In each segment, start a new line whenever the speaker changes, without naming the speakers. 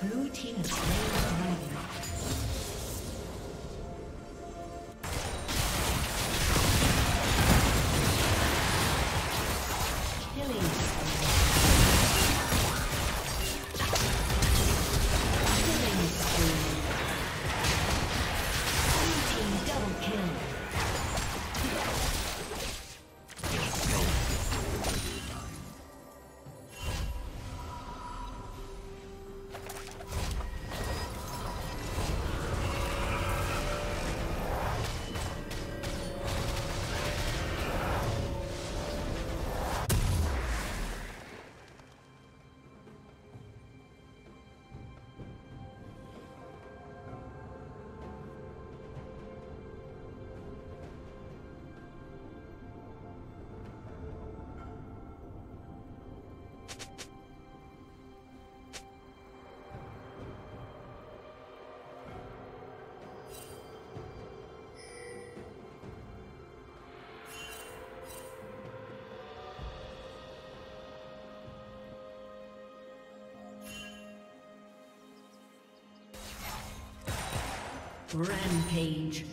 Blue team is playing. Rampage.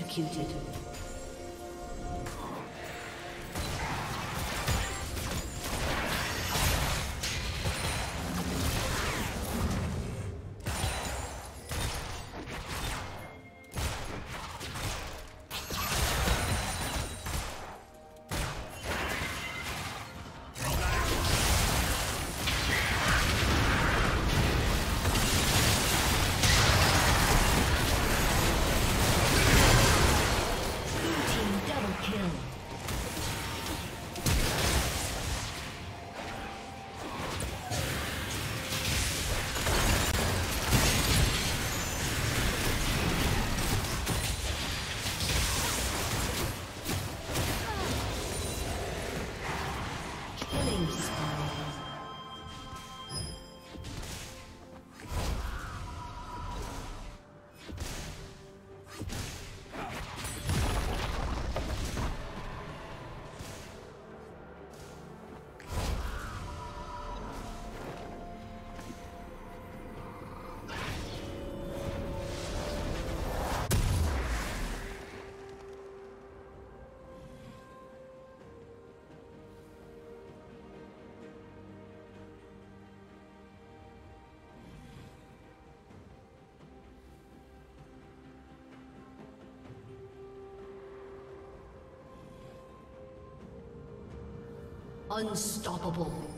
Executed. Killing Unstoppable.